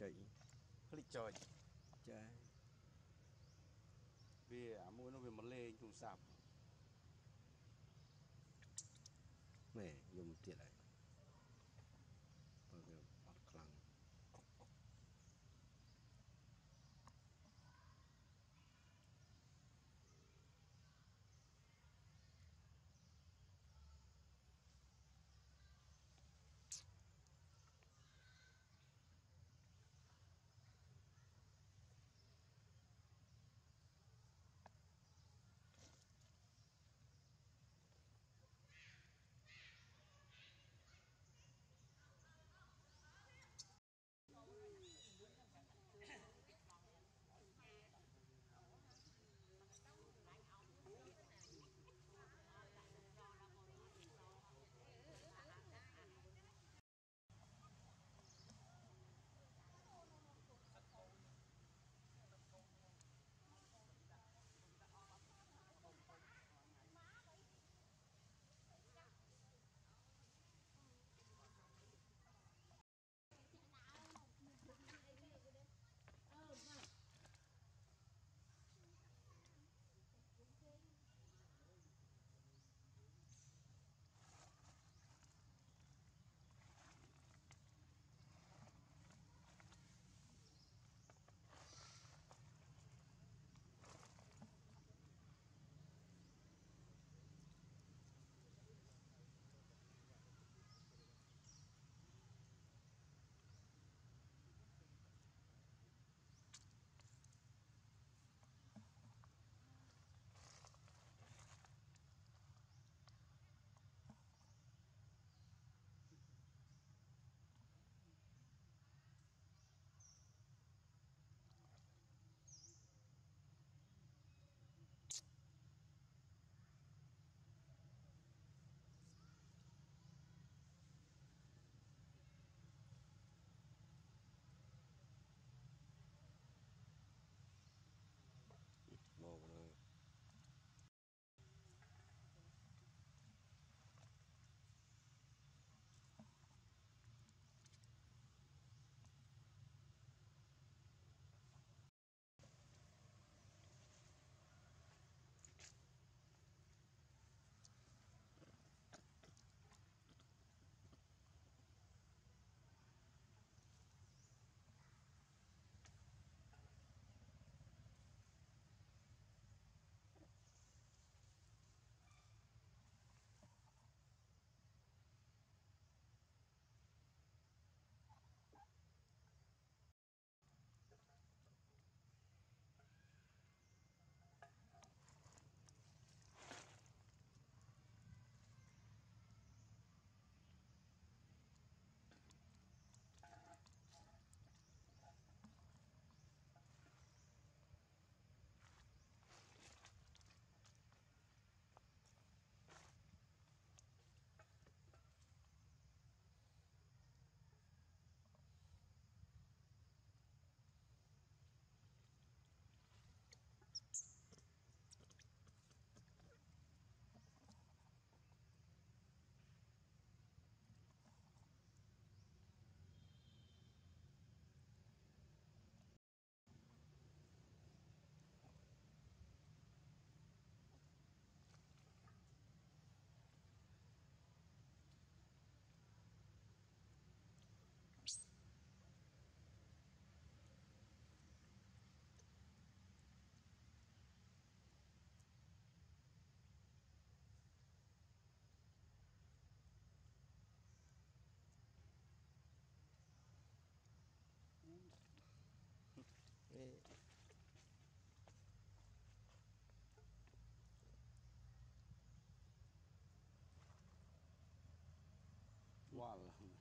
ចុចភ្លេចចុចចាវាអាមួយនោះវាមកលេងទូរស័ព្ទណែយំទៀតហើយ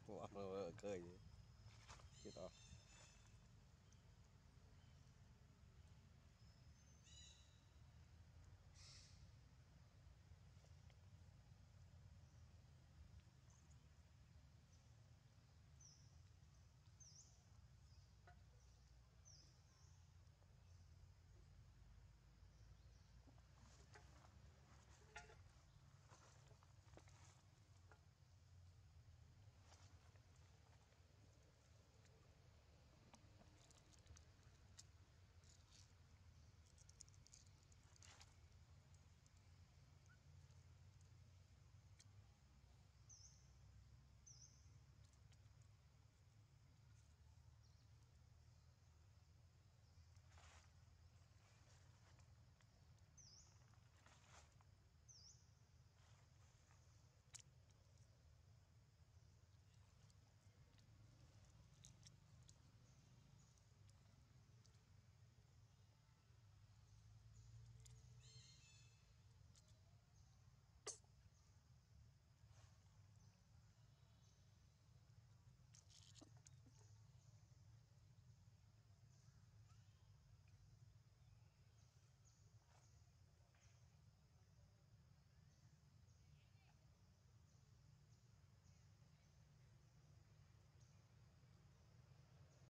វល់ពួកអត់មើលឃើញទៀតអស់